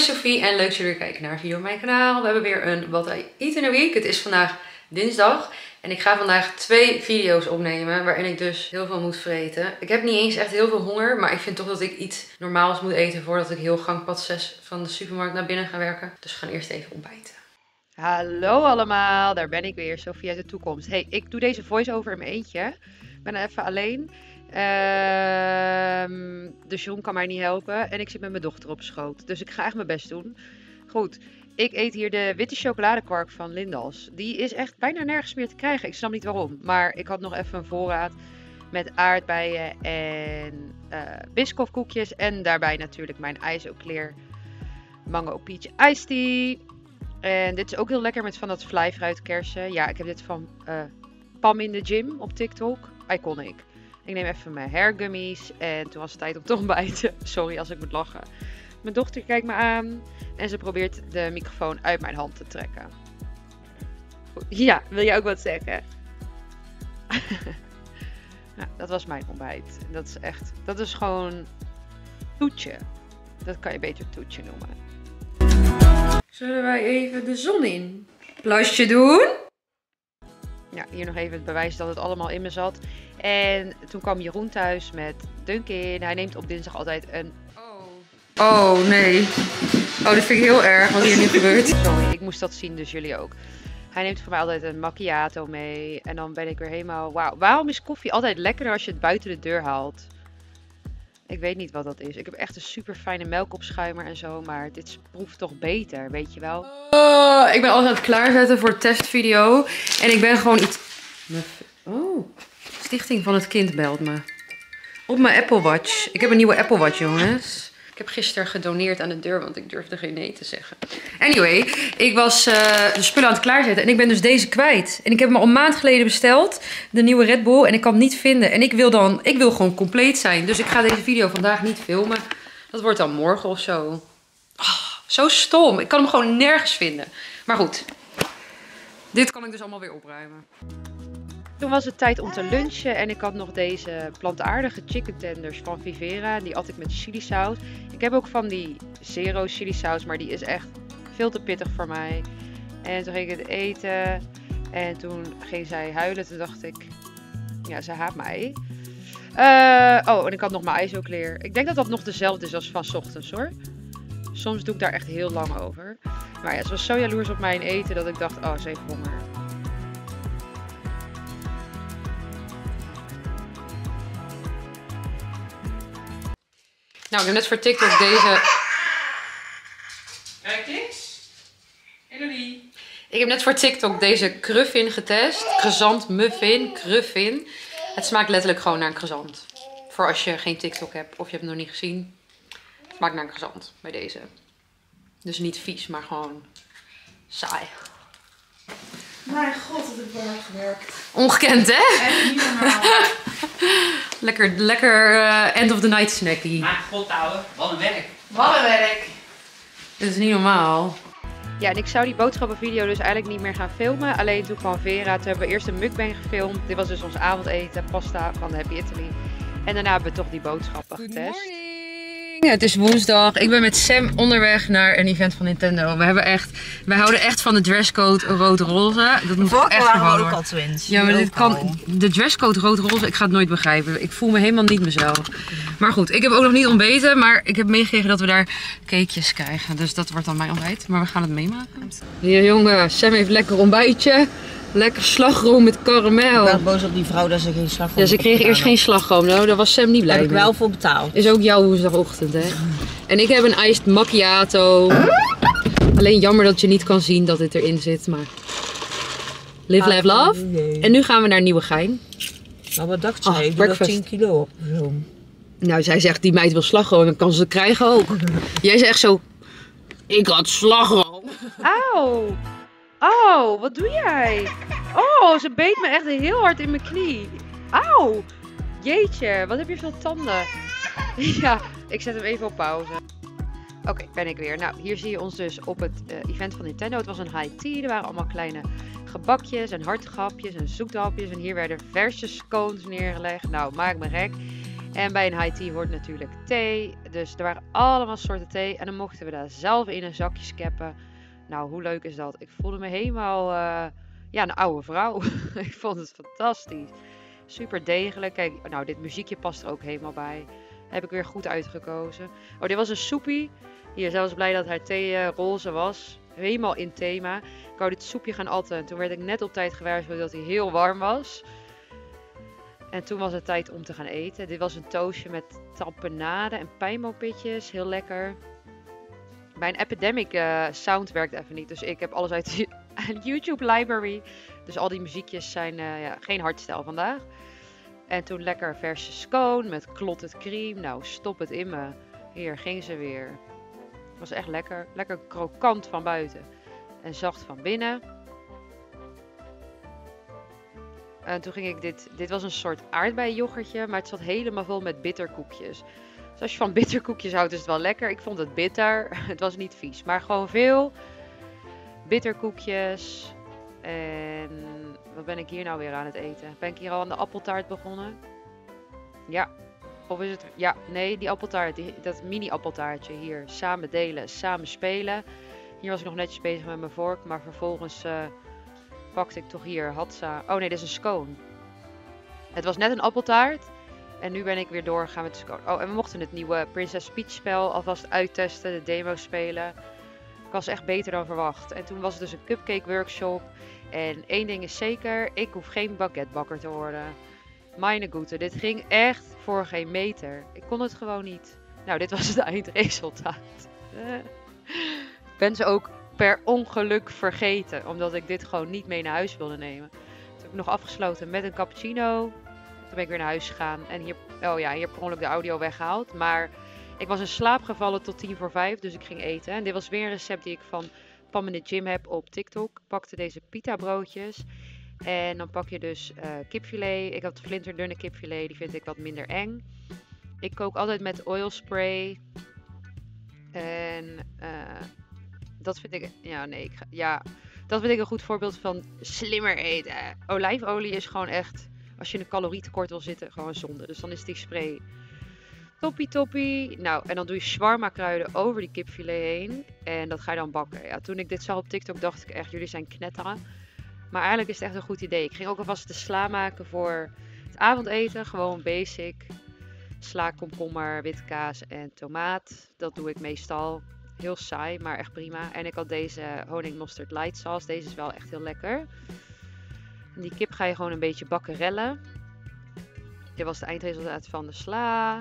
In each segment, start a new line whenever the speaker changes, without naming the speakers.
is Sophie en leuk dat jullie kijken naar video op mijn kanaal. We hebben weer een What I Eat in a Week. Het is vandaag dinsdag en ik ga vandaag twee video's opnemen waarin ik dus heel veel moet vreten. Ik heb niet eens echt heel veel honger, maar ik vind toch dat ik iets normaals moet eten voordat ik heel gangpad 6 van de supermarkt naar binnen ga werken. Dus we gaan eerst even ontbijten. Hallo allemaal, daar ben ik weer, Sophie uit de toekomst. Hey, ik doe deze voice-over in mijn eentje. Ik ben even alleen. Ehm de John kan mij niet helpen en ik zit met mijn dochter op schoot. Dus ik ga echt mijn best doen. Goed, ik eet hier de witte chocoladekwark van Lindals. Die is echt bijna nergens meer te krijgen. Ik snap niet waarom. Maar ik had nog even een voorraad met aardbeien en uh, biscoffkoekjes. En daarbij natuurlijk mijn IJsoclear Mango Peach Iced Tea. En dit is ook heel lekker met van dat flyfruit kersen. Ja, ik heb dit van uh, Pam in de gym op TikTok. Iconic. Ik neem even mijn hairgummies en toen was het tijd om te ontbijten. Sorry als ik moet lachen. Mijn dochter kijkt me aan en ze probeert de microfoon uit mijn hand te trekken. Ja, wil jij ook wat zeggen? ja, dat was mijn ontbijt. Dat is echt, dat is gewoon toetje. Dat kan je beter toetje noemen. Zullen wij even de zon in? Plasje doen? Ja, hier nog even het bewijs dat het allemaal in me zat. En toen kwam Jeroen thuis met Dunkin. Hij neemt op dinsdag altijd een... Oh. Oh, nee. Oh, dat vind ik heel erg wat hier nu gebeurt. Sorry, ik moest dat zien, dus jullie ook. Hij neemt voor mij altijd een macchiato mee. En dan ben ik weer helemaal... Wauw, waarom is koffie altijd lekkerder als je het buiten de deur haalt? Ik weet niet wat dat is. Ik heb echt een super fijne melkopschuimer en zo. Maar dit proeft toch beter, weet je wel? Oh, ik ben altijd aan het klaarzetten voor de testvideo. En ik ben gewoon iets... Oh, Stichting van het Kind belt me. Op mijn Apple Watch. Ik heb een nieuwe Apple Watch, jongens. Ik heb gisteren gedoneerd aan de deur, want ik durfde geen nee te zeggen. Anyway, ik was uh, de spullen aan het klaarzetten en ik ben dus deze kwijt. En ik heb hem al een maand geleden besteld, de nieuwe Red Bull, en ik kan hem niet vinden. En ik wil dan, ik wil gewoon compleet zijn. Dus ik ga deze video vandaag niet filmen. Dat wordt dan morgen of zo. Oh, zo stom. Ik kan hem gewoon nergens vinden. Maar goed, dit kan ik dus allemaal weer opruimen. Toen was het tijd om te lunchen en ik had nog deze plantaardige chicken tenders van Vivera. Die at ik met chili saus. Ik heb ook van die zero chili saus, maar die is echt veel te pittig voor mij. En toen ging ik het eten en toen ging zij huilen. Toen dacht ik, ja, ze haat mij. Uh, oh, en ik had nog mijn ijsoclear. Ik denk dat dat nog dezelfde is als van ochtends hoor. Soms doe ik daar echt heel lang over. Maar ja, ze was zo jaloers op mijn eten dat ik dacht, oh, ze heeft honger. Nou, ik heb net voor TikTok deze...
Kijk eens. Elodie.
Ik heb net voor TikTok deze cruffin getest. Croissant muffin, cruffin. Het smaakt letterlijk gewoon naar een croissant. Voor als je geen TikTok hebt of je hebt hem nog niet gezien. Het smaakt naar een croissant bij deze. Dus niet vies, maar gewoon saai.
Mijn god, wat heb ik hard gewerkt.
Ongekend, hè?
Echt niet normaal.
lekker lekker uh, end of the night snackie.
Maar god ouwe, wat een werk. Wat een werk.
Dit is niet normaal. Ja, en ik zou die boodschappenvideo dus eigenlijk niet meer gaan filmen. Alleen toen kwam Vera. Toen hebben we eerst een mukbang gefilmd. Dit was dus ons avondeten, pasta van Happy Italy. En daarna hebben we toch die boodschappen
Good
getest. Het is woensdag. Ik ben met Sam onderweg naar een event van Nintendo. We hebben echt, wij houden echt van de dresscode rood-roze. Dat moet
Vorige
echt
waren we
gewoon.
ook al twins.
Ja, maar dit kan, de dresscode rood-roze, ik ga het nooit begrijpen. Ik voel me helemaal niet mezelf. Maar goed, ik heb ook nog niet ontbeten, maar ik heb meegekregen dat we daar cakejes krijgen. Dus dat wordt dan mijn ontbijt, maar we gaan het meemaken. Hier jongen, Sam heeft lekker ontbijtje. Lekker slagroom met
Ik
karamel.
ben boos op die vrouw dat ze geen slag
Ja, ze kreeg eerst geen slagroom, nou, daar was Sam niet blij
Daar heb ik
mee.
wel voor betaald.
Is ook jouw woensdagochtend, hè? En ik heb een iced macchiato. Alleen jammer dat je niet kan zien dat dit erin zit, maar... Live, laugh, love. En nu gaan we naar Nieuwegein.
Maar wat dacht
Ah,
zij? Ik doe
breakfast.
10 kilo op. Zo.
Nou, zij zegt, die meid wil slagroom, dan kan ze het krijgen ook. Jij zegt zo, ik had slagroom. Auw. Oh, wat doe jij? Oh, ze beet me echt heel hard in mijn knie. Auw. Jeetje, wat heb je veel tanden. Ja, ik zet hem even op pauze. Oké, ben ik weer. Nou, hier zie je ons dus op het eh, event van Nintendo. Het was een high tea. Er waren allemaal kleine gebakjes en hartige hapjes en zoete hapjes. En hier werden verse scones neergelegd. Nou, maak me gek. En bij een high tea hoort natuurlijk thee. Dus er waren allemaal soorten thee. En dan mochten we daar zelf in een zakje skeppen. Nou, hoe leuk is dat? Ik voelde me helemaal uh, ja, een oude vrouw. ik vond het fantastisch. Super degelijk. Kijk, nou, dit muziekje past er ook helemaal bij. Heb ik weer goed uitgekozen. Oh, dit was een soepie. Hier, zelfs blij dat haar thee uh, roze was. Helemaal in thema. Ik wou dit soepje gaan atten. En toen werd ik net op tijd gewaarschuwd dat hij heel warm was. En toen was het tijd om te gaan eten. Dit was een toastje met tampenade en pijnmopitjes. Heel lekker. Mijn Epidemic uh, sound werkt even niet. Dus ik heb alles uit de YouTube library. Dus al die muziekjes zijn uh, ja, geen hardstyle vandaag. En toen lekker verse scone met clotted cream. Nou, stop het in me. Hier ging ze weer. Was echt lekker. Lekker krokant van buiten. En zacht van binnen. En toen ging ik dit. Dit was een soort aardbeienjoghurtje. Maar het zat helemaal vol met bitterkoekjes. Dus als je van bitterkoekjes houdt, is het wel lekker. Ik vond het bitter. Het was niet vies. Maar gewoon veel bitterkoekjes. En wat ben ik hier nou weer aan het eten? Ben ik hier al aan de appeltaart begonnen? Ja. Of is het... Ja, nee, die appeltaart. Dat mini-appeltaartje hier. Samen delen, samen spelen. Hier was ik nog netjes bezig met mijn vork. Maar vervolgens uh, pakte ik toch hier Hatsa. Oh nee, dit is een scone. Het was net een appeltaart. En nu ben ik weer doorgegaan met de scone. Oh, en we mochten het nieuwe Princess Peach spel alvast uittesten. De demo spelen. Ik was echt beter dan verwacht. En toen was het dus een cupcake workshop. En één ding is zeker, ik hoef geen baguettebakker te worden. Meine goede, dit ging echt voor geen meter. Ik kon het gewoon niet. Nou, dit was het eindresultaat. ik ben ze ook per ongeluk vergeten, omdat ik dit gewoon niet mee naar huis wilde nemen. Toen heb ik nog afgesloten met een cappuccino. Toen ben ik weer naar huis gegaan en hier, oh ja, hier per ongeluk de audio weggehaald. Maar ik was in slaap gevallen tot tien voor vijf, dus ik ging eten. En dit was weer een recept die ik van Pam in de gym heb op TikTok. Ik pakte deze pita broodjes. En dan pak je dus uh, kipfilet. Ik had flinterdunne kipfilet, die vind ik wat minder eng. Ik kook altijd met oil spray. En uh, dat vind ik, ja nee, ja, dat vind ik een goed voorbeeld van slimmer eten. Olijfolie is gewoon echt, als je in een calorietekort wil zitten, gewoon zonde. Dus dan is die spray Toppie toppie. Nou, en dan doe je shawarma kruiden over die kipfilet heen. En dat ga je dan bakken. Ja, toen ik dit zag op TikTok dacht ik echt, jullie zijn knetteren. Maar eigenlijk is het echt een goed idee. Ik ging ook alvast de sla maken voor het avondeten. Gewoon basic. Sla, komkommer, witte kaas en tomaat. Dat doe ik meestal. Heel saai, maar echt prima. En ik had deze honing mustard light sauce. Deze is wel echt heel lekker. Die kip ga je gewoon een beetje bakkerellen. Dit was het eindresultaat van de sla.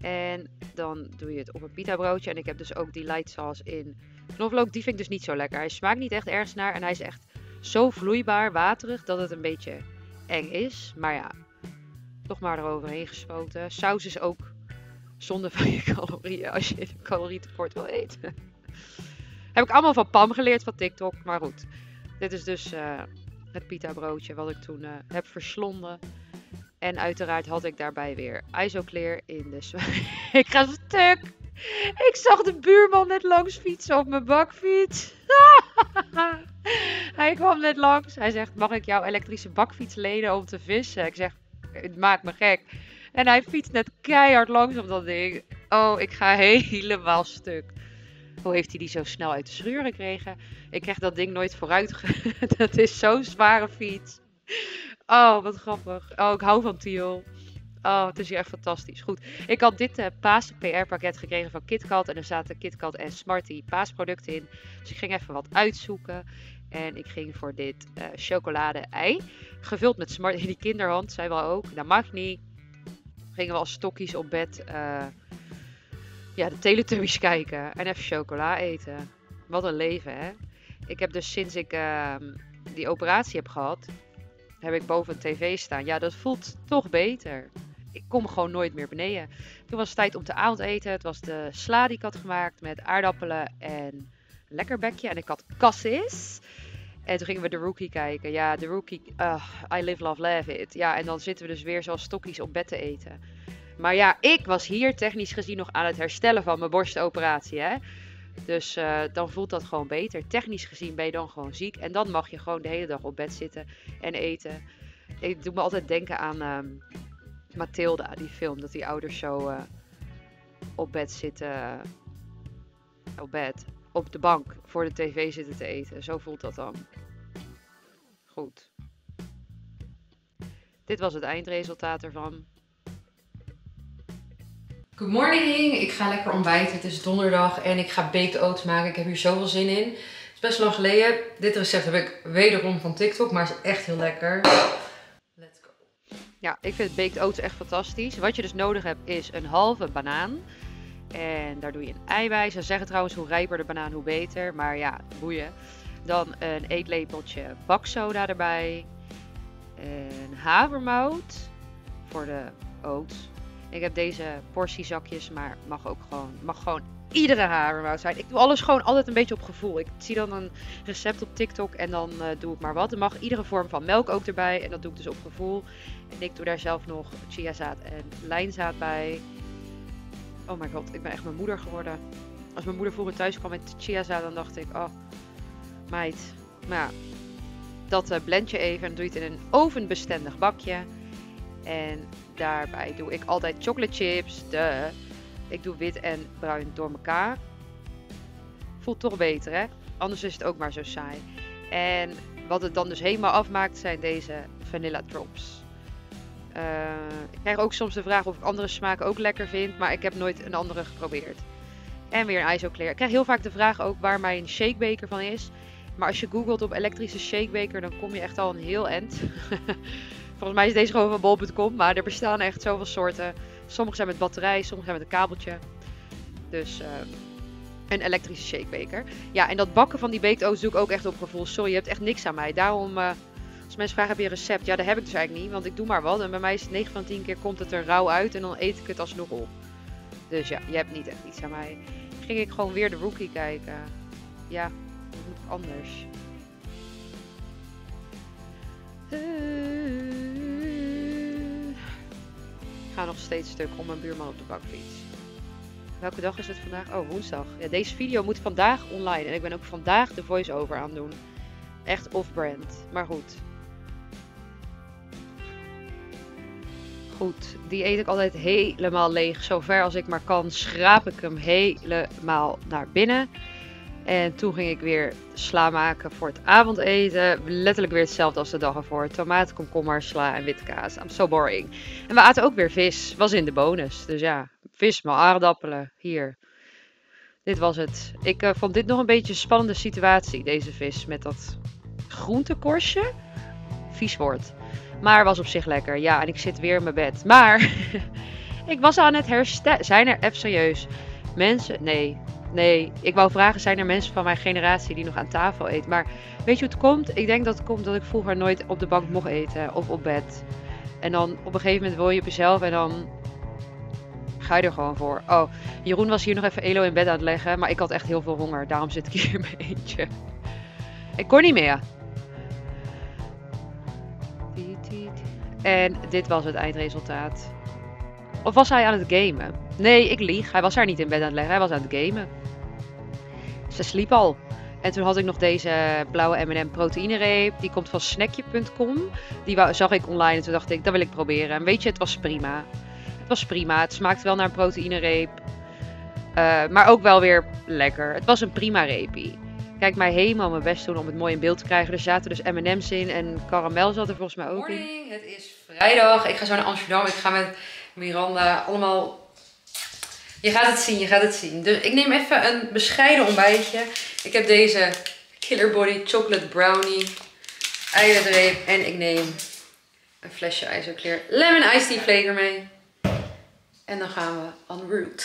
En dan doe je het op een pita broodje. En ik heb dus ook die light sauce in knoflook. Die vind ik dus niet zo lekker. Hij smaakt niet echt ergens naar. En hij is echt zo vloeibaar, waterig, dat het een beetje eng is. Maar ja, toch maar eroverheen gespoten. Saus is ook zonde van je calorieën als je een calorietekort wil eten. heb ik allemaal van Pam geleerd van TikTok. Maar goed, dit is dus uh, het pita broodje wat ik toen uh, heb verslonden. En uiteraard had ik daarbij weer isoclear in de Ik ga stuk. Ik zag de buurman net langs fietsen op mijn bakfiets. Hij kwam net langs. Hij zegt: Mag ik jouw elektrische bakfiets lenen om te vissen? Ik zeg: Het maakt me gek. En hij fietst net keihard langs op dat ding. Oh, ik ga helemaal stuk. Hoe heeft hij die zo snel uit de schuur gekregen? Ik krijg dat ding nooit vooruit. dat is zo'n zware fiets. Oh, wat grappig. Oh, ik hou van Tiel. Oh, het is hier echt fantastisch. Goed, ik had dit uh, paas PR-pakket gekregen van KitKat. En er zaten KitKat en Smarty paasproducten in. Dus ik ging even wat uitzoeken. En ik ging voor dit uh, chocolade-ei. Gevuld met Smarty. Die kinderhand, zei wel ook. Dat mag niet. Gingen we als stokjes op bed uh, ja, de Teletubbies kijken. En even chocola eten. Wat een leven, hè? Ik heb dus sinds ik ehm, die operatie heb gehad heb ik boven een tv staan. Ja, dat voelt toch beter. Ik kom gewoon nooit meer beneden. Toen was het tijd om te avondeten. Het was de sla die ik had gemaakt met aardappelen en lekkerbekje. En ik had cassis. En toen gingen we de Rookie kijken. Ja, de Rookie, I live, love, love it. Ja, en dan zitten we dus weer zoals stokjes op bed te eten. Maar ja, ik was hier technisch gezien nog aan het herstellen van mijn borstoperatie, hè. Dus uh, dan voelt dat gewoon beter. Technisch gezien ben je dan gewoon ziek. En dan mag je gewoon de hele dag op bed zitten en eten. Ik doe me altijd denken aan um, Mathilda, die film, dat die ouders zo eh, op bed zitten. Op bed. Op de bank voor de tv zitten te eten. Zo voelt dat dan. Goed. Dit was het eindresultaat ervan. Good morning! Ik ga lekker ontbijten. Het is donderdag en ik ga baked oats maken. Ik heb hier zoveel zin in. Het is best lang geleden. Dit recept heb ik wederom van TikTok, maar het is echt heel lekker. Let's go. Ja, ik vind baked oats echt fantastisch. Wat je dus nodig hebt is een halve banaan. En daar doe je een ei bij. Ze zeggen trouwens hoe rijper de banaan hoe beter. Maar ja, boeien. Dan een eetlepeltje baksoda erbij. En havermout voor de oats. Ik heb deze portiezakjes, maar mag ook gewoon, mag gewoon iedere havermout zijn. Ik doe alles gewoon altijd een beetje op gevoel. Ik zie dan een recept op TikTok en dan uh, doe ik maar wat. Er mag iedere vorm van melk ook erbij en dat doe ik dus op gevoel. En ik doe daar zelf nog chiazaad en lijnzaad bij. Oh my god, ik ben echt mijn moeder geworden. Als mijn moeder vroeger thuis kwam met chiazaad, dan dacht ik, oh meid. Maar ja, dat uh, blend je even en doe je het in een ovenbestendig bakje. En daarbij doe ik altijd chocolate chips. De. Ik doe wit en bruin door elkaar. Voelt toch beter, hè? Anders is het ook maar zo saai. En wat het dan dus helemaal afmaakt, zijn deze vanilla drops. Uh, ik krijg ook soms de vraag of ik andere smaken ook lekker vind, maar ik heb nooit een andere geprobeerd. En weer een isoclear. Ik krijg heel vaak de vraag ook waar mijn shakebeker van is. Maar als je googelt op elektrische shakebeker, dan kom je echt al een heel end. Volgens mij is deze gewoon van bol.com, maar er bestaan echt zoveel soorten. Sommige zijn met batterij, sommige zijn met een kabeltje. Dus uh, een elektrische shakebeker. Ja, en dat bakken van die baked oats doe ik ook echt op gevoel. Sorry, je hebt echt niks aan mij. Daarom, uh, als mensen vragen, heb je een recept? Ja, dat heb ik dus eigenlijk niet, want ik doe maar wat. En bij mij is het 9 van 10 keer komt het er rauw uit en dan eet ik het alsnog op. Dus ja, je hebt niet echt iets aan mij. Ging ik gewoon weer de rookie kijken. Ja, dat moet anders. Ik ga nog steeds stuk om mijn buurman op de bakfiets. Welke dag is het vandaag? Oh, woensdag. Ja, deze video moet vandaag online. En ik ben ook vandaag de voice-over aan doen. Echt off-brand. Maar goed. Goed, die eet ik altijd helemaal leeg. Zover als ik maar kan, schraap ik hem helemaal naar binnen. En toen ging ik weer sla maken voor het avondeten. Letterlijk weer hetzelfde als de dag ervoor. Tomaat, komkommer, sla en witte kaas. I'm so boring. En we aten ook weer vis. Was in de bonus. Dus ja, vis, maar aardappelen. Hier. Dit was het. Ik uh, vond dit nog een beetje een spannende situatie. Deze vis met dat groentekorstje. Vies woord. Maar was op zich lekker. Ja, en ik zit weer in mijn bed. Maar ik was aan het herstellen. Zijn er even serieus mensen? Nee, Nee, ik wou vragen, zijn er mensen van mijn generatie die nog aan tafel eten? Maar weet je hoe het komt? Ik denk dat het komt dat ik vroeger nooit op de bank mocht eten of op bed. En dan op een gegeven moment wil je op jezelf en dan ga je er gewoon voor. Oh, Jeroen was hier nog even Elo in bed aan het leggen, maar ik had echt heel veel honger. Daarom zit ik hier mijn eentje. Ik kon niet meer. En dit was het eindresultaat. Of was hij aan het gamen? Nee, ik lieg. Hij was daar niet in bed aan het leggen. Hij was aan het gamen. Ze sliep al. En toen had ik nog deze blauwe M&M proteïnereep. Die komt van snackje.com. Die zag ik online en toen dacht ik, dat wil ik proberen. En weet je, het was prima. Het was prima. Het smaakt wel naar een proteïnereep. Uh, maar ook wel weer lekker. Het was een prima reepie. Kijk mij helemaal mijn best doen om het mooi in beeld te krijgen. Er zaten dus M&M's in en karamel zat er volgens mij ook Morning, in. Het is vrijdag. Ik ga zo naar Amsterdam. Ik ga met Miranda allemaal je gaat het zien, je gaat het zien. Dus ik neem even een bescheiden ontbijtje. Ik heb deze Killer Body Chocolate Brownie eiwitreep. En ik neem een flesje IJzerclear Lemon Ice Tea flavor mee. En dan gaan we route.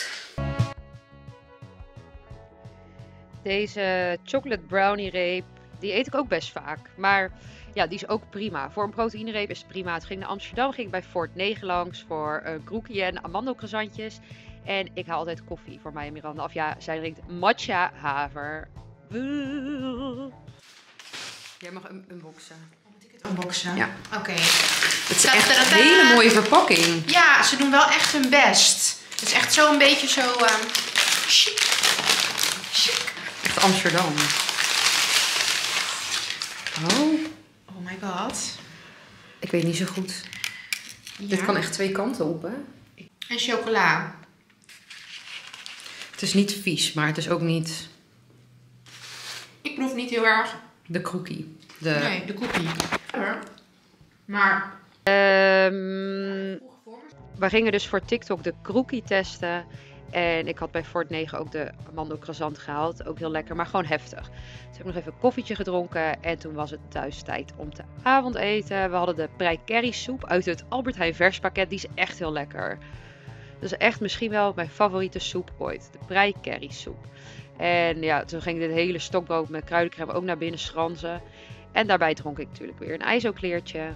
Deze chocolate brownie reep, die eet ik ook best vaak. Maar ja, die is ook prima. Voor een proteïnereep is het prima. Het ging naar Amsterdam, ging ik bij Fort 9 langs voor een kroekje en amandelcroissantjes. En ik haal altijd koffie voor mij en Miranda. Of ja, zij drinkt matcha haver. Jij mag un unboxen.
Moet ik het unboxen?
Ja.
Oké.
Het is echt een hele mooie verpakking.
Ja, ze doen wel echt hun best. Het is echt zo een beetje zo... Um, chic. Chic.
Echt Amsterdam. Oh.
Oh my god.
Ik weet niet zo goed. Dit kan echt twee kanten op, hè?
En chocola.
Het is niet vies, maar het is ook niet
Ik proef niet heel erg.
de crookie. De...
Nee, de cookie. Maar.
Ehm, we gingen dus voor TikTok de crookie testen. En ik had bij Fort 9 ook de amandelcroissant gehaald. Ook heel lekker, maar gewoon heftig. Dus heb ik nog even een koffietje gedronken. En toen was het thuis tijd om te avondeten. We hadden de prei soep uit het Albert Heijn verspakket. Die is echt heel lekker. Dat is echt misschien wel mijn favoriete soep ooit. De prei soep. En ja, toen ging dit hele stokbrood met kruidencrème ook naar binnen schranzen. En daarbij dronk ik natuurlijk weer een ijzokleertje.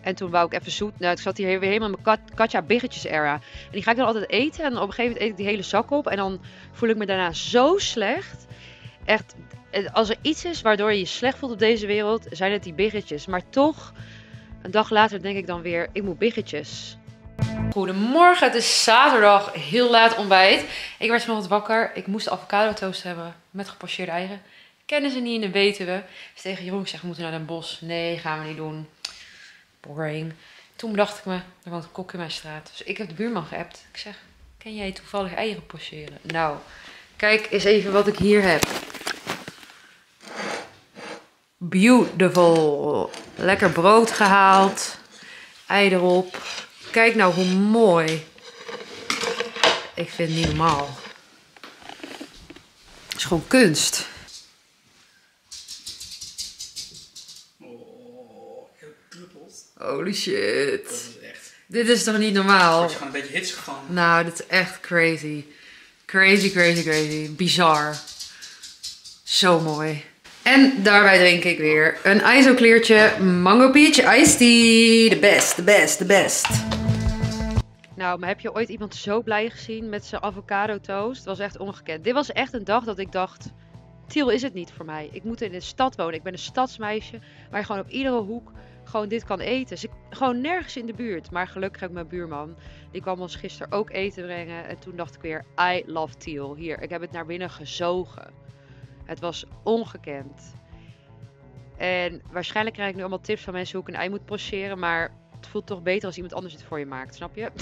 En toen wou ik even zoet. Nou, ik zat hier weer helemaal in mijn kat, Katja Biggetjes era. En die ga ik dan altijd eten. En op een gegeven moment eet ik die hele zak op. En dan voel ik me daarna zo slecht. Echt, eh, als er iets is waardoor je je slecht voelt op deze wereld, zijn het die biggetjes. Maar toch, een dag later denk ik dan weer, ik moet biggetjes. Goedemorgen, het is zaterdag, heel laat ontbijt. Ik werd vanochtend wakker. Ik moest avocado toast hebben met gepocheerde eieren. Kennen ze niet en weten we. Dus tegen Jeroen, ik zeg, we moeten naar Den Bosch. Nee, gaan we niet doen. Toen bedacht ik me, er woont een kok in mijn straat. Dus ik heb de buurman geappt. Ik zeg, ken jij toevallig eieren pocheren? Nou, kijk eens even wat ik hier heb. Beautiful. Lekker brood gehaald. Ei erop. Kijk nou hoe mooi. Ik vind het niet normaal. Het is gewoon kunst.
Oh, heel druppels.
Holy shit.
Dat is echt.
Dit is toch niet normaal?
Word je gewoon een beetje hitsig van.
Nou, dit is echt crazy. Crazy, crazy, crazy. Bizar. Zo mooi. En daarbij drink ik weer een ijzokleertje Mango Peach Iced Tea. De best, de best, de best. Nou, maar heb je ooit iemand zo blij gezien met zijn avocado toast? Het was echt ongekend. Dit was echt een dag dat ik dacht, Tiel is het niet voor mij. Ik moet in de stad wonen. Ik ben een stadsmeisje waar je gewoon op iedere hoek gewoon dit kan eten. Ik, gewoon nergens in de buurt. Maar gelukkig heb ik mijn buurman. Die kwam ons gisteren ook eten brengen. En toen dacht ik weer, I love Tiel. Hier, ik heb het naar binnen gezogen. Het was ongekend. En waarschijnlijk krijg ik nu allemaal tips van mensen hoe ik een ei moet pocheren. Maar het voelt toch beter als iemand anders het voor je maakt, snap je?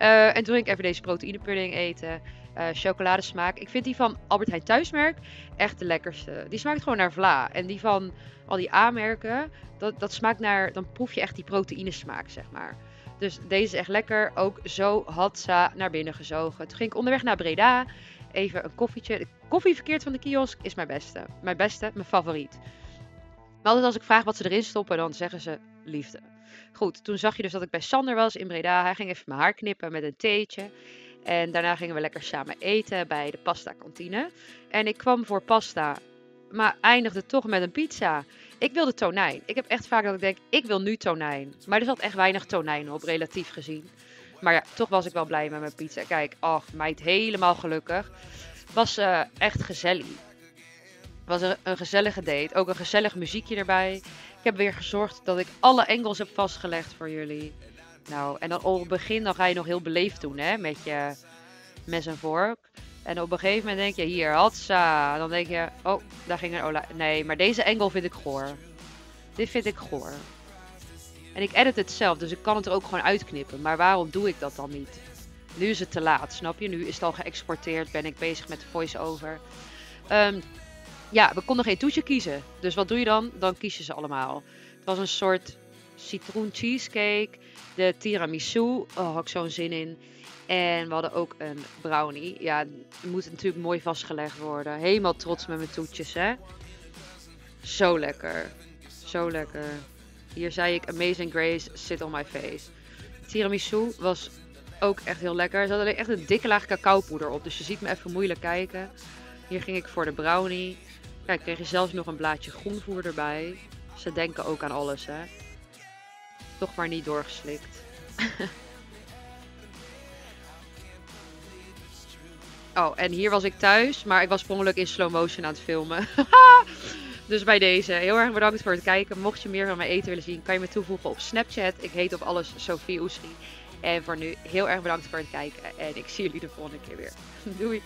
Eh, en toen ging ik even deze proteïnepudding eten. eh chocoladesmaak. Ik vind die van Albert Heijn thuismerk echt de lekkerste. Die smaakt gewoon naar vla. En die van al die A-merken, dat, dat smaakt naar... Dan proef je echt die proteïnesmaak, zeg maar. Dus deze is echt lekker. Ook zo hadza naar binnen gezogen. Toen ging ik onderweg naar Breda. Even een koffietje. De koffie verkeerd van de kiosk is mijn beste. Mijn beste, mijn favoriet. Maar altijd als ik vraag wat ze erin stoppen, dan zeggen ze liefde. Goed, toen zag je dus dat ik bij Sander was in Breda. Hij ging even mijn haar knippen met een theetje. En daarna gingen we lekker samen eten bij de pasta kantine. En ik kwam voor pasta, maar eindigde toch met een pizza. Ik wilde tonijn. Ik heb echt vaak dat ik denk, ik wil nu tonijn. Maar er zat echt weinig tonijn op, relatief gezien. Maar ja, toch was ik wel blij met mijn pizza. Kijk, ach, meid, helemaal gelukkig. Was eh, echt gezellig. Was een, een gezellige date. Ook een gezellig muziekje erbij. Ik heb weer gezorgd dat ik alle engels heb vastgelegd voor jullie. Nou, en dan op het begin dan ga je nog heel beleefd doen, hè, met je mes en vork. En op een gegeven moment denk je, hier, hatsa. Dan denk je, oh, daar ging een. Nee, maar deze engel vind ik goor. Dit vind ik goor. En ik edit het zelf, dus ik kan het er ook gewoon uitknippen. Maar waarom doe ik dat dan niet? Nu is het te laat, snap je? Nu is het al geëxporteerd, ben ik bezig met de voice-over. Ehm, ja, we konden geen toetje kiezen. Dus wat doe je dan? Dan kies je ze allemaal. Het was een soort citroen cheesecake. De tiramisu, oh, had ik zo'n zin in. En we hadden ook een brownie. Ja, het moet natuurlijk mooi vastgelegd worden. Helemaal trots met mijn toetjes, hè. Zo lekker. Zo lekker. Hier zei ik, Amazing Grace, sit on my face. Tiramisu was ook echt heel lekker. Er zat alleen echt een dikke laag cacaopoeder op. Dus je ziet me even moeilijk kijken. Hier ging ik voor de brownie. Kijk, kreeg je zelfs nog een blaadje groenvoer erbij. Ze denken ook aan alles, hè. Toch maar niet doorgeslikt. oh, en hier was ik thuis, maar ik was ongeluk in slow motion aan het filmen. dus bij deze, heel erg bedankt voor het kijken. Mocht je meer van mijn eten willen zien, kan je me toevoegen op Snapchat. Ik heet op alles Sophie Oesri. En voor nu heel erg bedankt voor het kijken. En ik zie jullie de volgende keer weer. Doei!